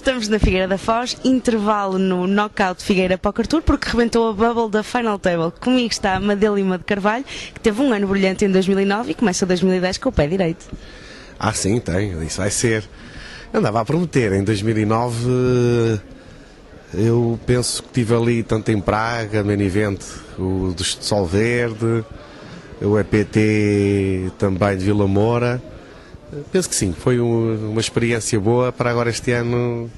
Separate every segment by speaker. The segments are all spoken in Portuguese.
Speaker 1: Estamos na Figueira da Foz, intervalo no Knockout Figueira Poker Tour, porque rebentou a bubble da Final Table. Comigo está a Madelima de Carvalho, que teve um ano brilhante em 2009 e começa 2010 com o pé direito.
Speaker 2: Ah, sim, tem. Isso vai ser. Andava a prometer. Em 2009, eu penso que tive ali, tanto em Praga, main event, o do Sol Verde, o EPT também de Vila Moura. Penso que sim, foi um- uma experiência boa para agora este ano.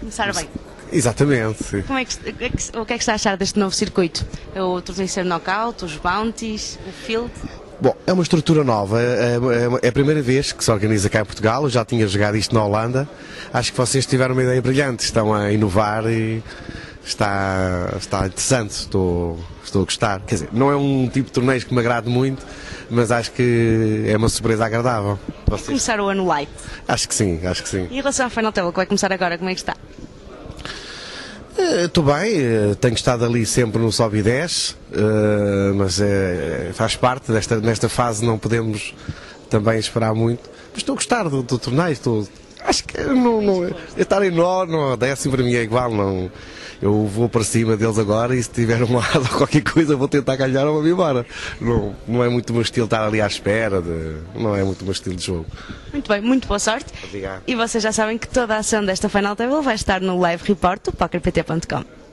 Speaker 1: Começar bem.
Speaker 2: Exatamente.
Speaker 1: Como é que, o, que é que, é está a achar deste novo circuito? O terceiro knockout, os bounties, o field?
Speaker 2: Bom, é uma estrutura nova. É, é- é a primeira vez que se organiza cá em Portugal. Eu já tinha jogado isto na Holanda. Acho que vocês tiveram uma ideia brilhante. Estão a inovar e está, está interessante. Estou, estou a gostar. Quer dizer, não é um tipo de torneio que me agrade muito, mas acho que é uma surpresa agradável. Vocês-
Speaker 1: Começar o ano light.
Speaker 2: Acho que sim, acho que sim.
Speaker 1: E em relação à Final Table, que vai começar agora, como é que está?
Speaker 2: Eh, Estou bem, eh, tenho estado ali sempre no sobe e desce, eh, mas faz parte desta nesta fase não podemos também esperar muito. Mas estou a gostar do, do torneio, estou, acho que não, não, estar em nono ou décimo para mim é igual, não. Eu vou para cima deles agora e se tiver um lado ou qualquer coisa vou tentar ganhar ou vou-me embora. Não, não é muito o meu estilo estar ali à espera, de, não é muito o meu estilo de jogo.
Speaker 1: Muito bem, muito boa sorte.
Speaker 2: Obrigado.
Speaker 1: E vocês já sabem que toda a ação desta Final Table vai estar no live report do PokerPT.com.